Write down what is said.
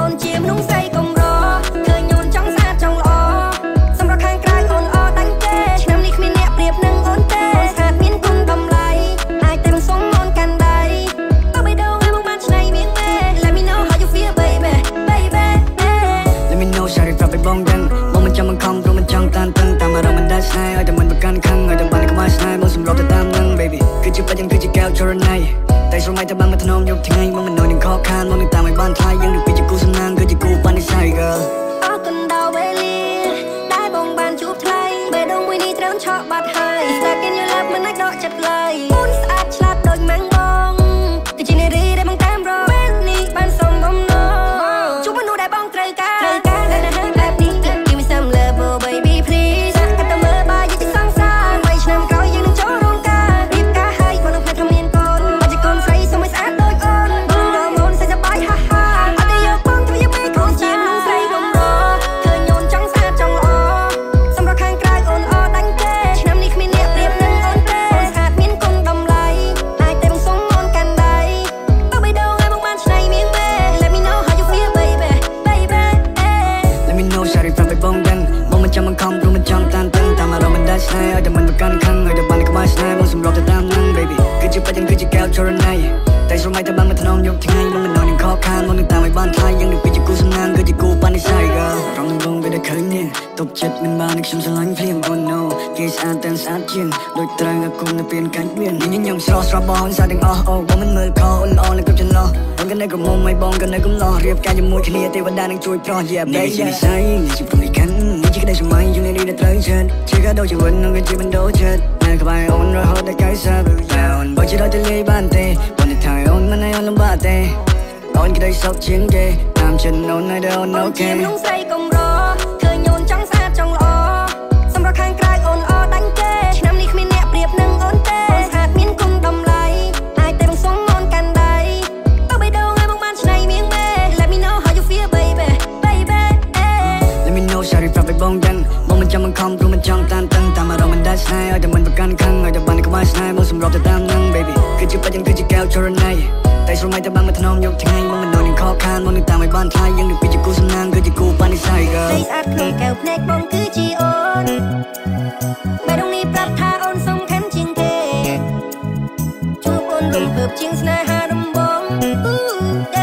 អូនជាមនុស្សស្អីកុំ តែបានមកធ្នមយកថ្ងៃមកមិននយនឹងខកខានមកនឹងតាមឲ្យបានថ្លៃយើងនឹងពីជាគូសំណាងគឺជាគូបាននិស័យ girl អរគុណដល់វេលាដែលបងបានជួបថ្លៃបេះដូងមួយនេះត្រូវឆក់បាត់ហើយ Stuck in your love មិនអាចដកចិត្តឡើយអូនស្អាតឆ្រមៃតែបានមកធ្នមយកថ្ងៃមកមិននយនឹងខកខានមកនឹងតាមឲ្យបានថ្លៃយើងនឹងពីជាគូសំណាងគឺជាគូបាននិស័យ girl រំលងបងពេលដែលឃើញនេះទុកចិត្តមិនបានខ្ញុំស្រឡាញ់ភ្លាម oh no គេស្អាតទាំងស្អាតជាងដូចត្រូវអាគុំនៅពេលកាច់មានញញឹមស្រស់ស្រស់បងស្អាតទាំងអស់អូបងមិនមើលខអូនល្អនៅគ្រប់ចន្លោះបងក៏នៅកំមុំឲ្យបងក៏នៅកំឡោះរៀបការជាមួយគ្នាទេវតានឹងជួយប្រោះ yeah baby ជានិស័យនេះជាព្រមនិកាន់នេះជាក្តីសម័យយូរនេះដែលត្រូវចិត្តជាកាដូជាវិននឹងជាបណ្ដោចិត្តនៅក្បែរអូនរហូតដល់កែសាបយ៉ាអូនបើជាដល់ទៅលេបានទេ អូនក្តីសុខជាងគេតាមចិត្តអូននៅដល់អូនអូនជា okay មនុស្សស្រីកំរឃើញអូនចង់ស្អាតចង់ល្អសម្រាប់ខាងក្រៅអូនអដាញ់ទេឆ្នាំនេះគ្មានអ្នកប្រៀបនឹងអូនទេអូនស្អាតមានគុណតម្លៃអាចតែបងសុំអូនកាន់ដៃបើបីដងឲ្យបងបានឆ្នៃមៀងពេ Let me know how you feel baby baby Let me know សារ៉េប្រាប់ឲ្យបងដឹងបងមិនចាំបង្ខំព្រោះមិនចង់តានតឹងតាមអារម្មណ៍មិនដាច់ស្នេហ៍ឲ្យតែមិនប្រកាន់ខឹងឲ្យតែបានក្បាលស្នេហ៍បងសម្របទៅតាមនឹង baby គឺជាបាច់យ៉ាងគឺជាកែវចរណៃ តែស្រមៃតែបានមកថ្នមយកថ្ងៃមកមិនដូចនឹងខកខានមកនឹងតាមឲ្យបានថ្លៃយើងនឹងពីជាគូសំណាងគឺជាគូបានិស័យ girl ស្អាតក្នុងកែវភ្នែកបងគឺជាអូនបែរដងនេះប្រាប់ថាអូនសំខាន់ជាងគេជួបអូនរំភើបជាងស្នេហាដំបង Ooh